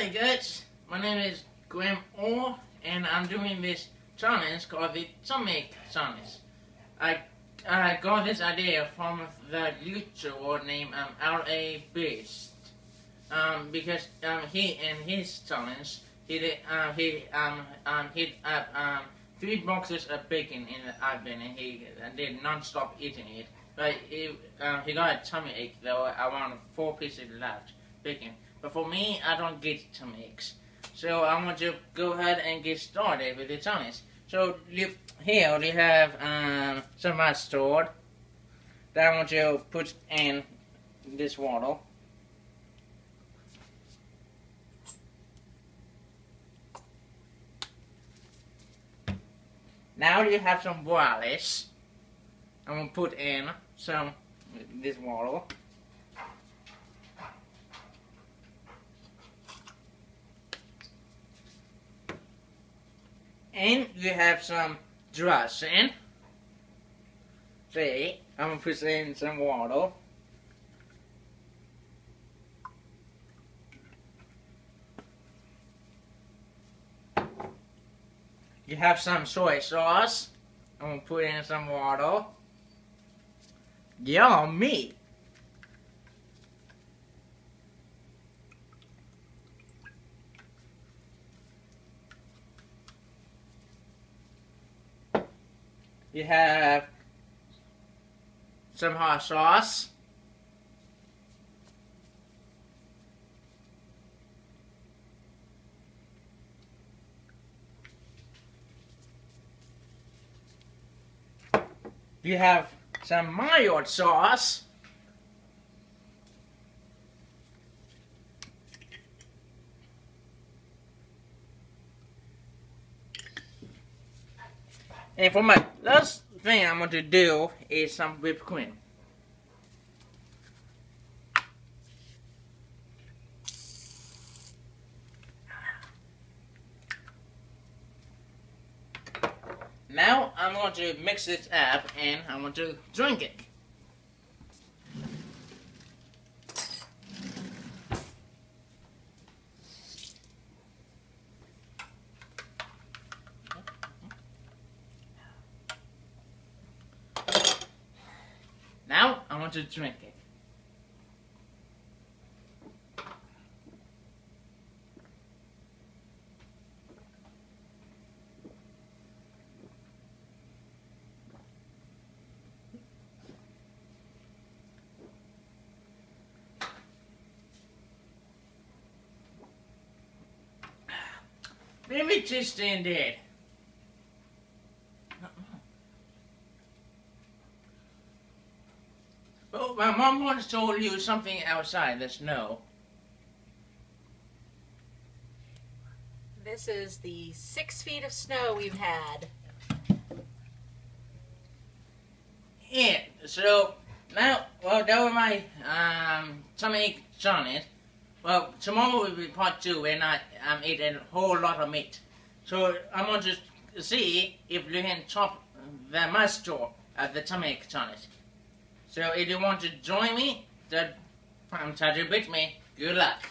Hi guys, my name is Graham Earl and I'm doing this challenge called the Tummy Challenge. I got this idea from the YouTuber named um, L.A. Beast um, because um, he and his challenge he did uh, he um um he uh, um three boxes of bacon in the oven and he did non-stop eating it. But he, um, he got a tummy ache though. Want four pieces left But for me, I don't get to mix. So I want to go ahead and get started with the challenge. So here we have um, some stored that I want to put in this water. Now you have some wireless. I'm gonna put in some this water. And you have some dressing. See, I'm gonna put in some water. You have some soy sauce. I'm gonna put in some water. Yummy! You have some hot sauce. You have some mayo sauce. And for my last thing I'm going to do is some whipped cream. Now I'm going to mix this up and I'm going to drink it. Now I want to drink it. Maybe just stand Oh, my mom once told you something outside the snow. This is the six feet of snow we've had. Yeah, so now, well, that was my um, tummy challenge. Well, tomorrow will be part two, and I um, eat a whole lot of meat. So I'm going to see if you can chop the mustard at the tummy challenge. So if you want to join me, then um, try to beat me. Good luck.